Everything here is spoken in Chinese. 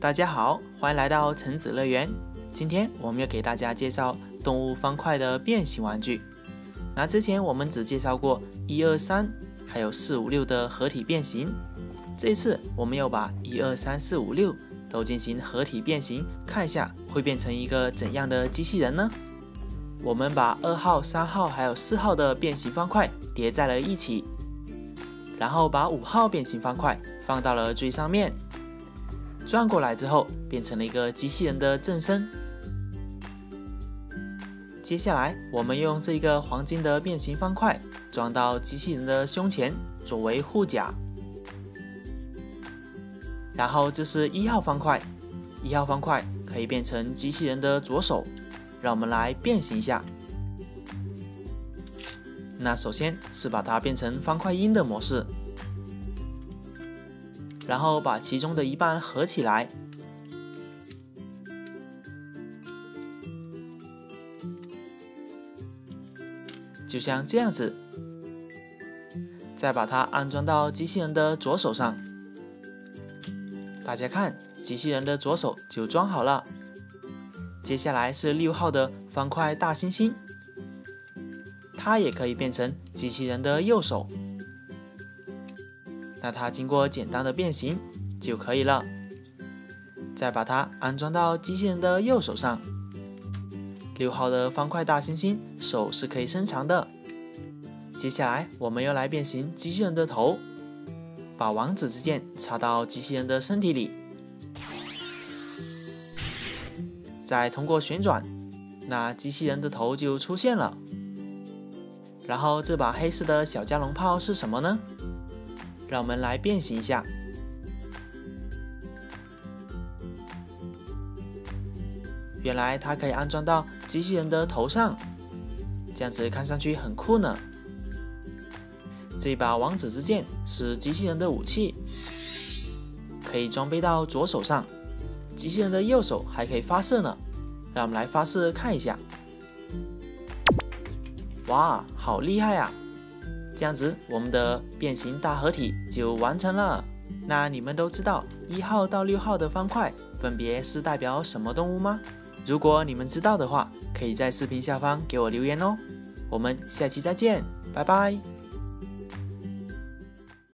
大家好，欢迎来到橙子乐园。今天我们要给大家介绍动物方块的变形玩具。那之前我们只介绍过一二三，还有四五六的合体变形。这次我们要把一二三四五六都进行合体变形，看一下会变成一个怎样的机器人呢？我们把二号、三号还有四号的变形方块叠在了一起，然后把五号变形方块放到了最上面。转过来之后，变成了一个机器人的正身。接下来，我们用这个黄金的变形方块装到机器人的胸前，作为护甲。然后这是一号方块，一号方块可以变成机器人的左手。让我们来变形一下。那首先是把它变成方块音的模式。然后把其中的一半合起来，就像这样子。再把它安装到机器人的左手上。大家看，机器人的左手就装好了。接下来是六号的方块大猩猩，它也可以变成机器人的右手。那它经过简单的变形就可以了。再把它安装到机器人的右手上。六号的方块大猩猩手是可以伸长的。接下来我们要来变形机器人的头，把王子之剑插到机器人的身体里，再通过旋转，那机器人的头就出现了。然后这把黑色的小加农炮是什么呢？让我们来变形一下。原来它可以安装到机器人的头上，这样子看上去很酷呢。这把王子之剑是机器人的武器，可以装备到左手上。机器人的右手还可以发射呢，让我们来发射看一下。哇，好厉害啊！这样子，我们的变形大合体就完成了。那你们都知道一号到六号的方块分别是代表什么动物吗？如果你们知道的话，可以在视频下方给我留言哦。我们下期再见，拜拜。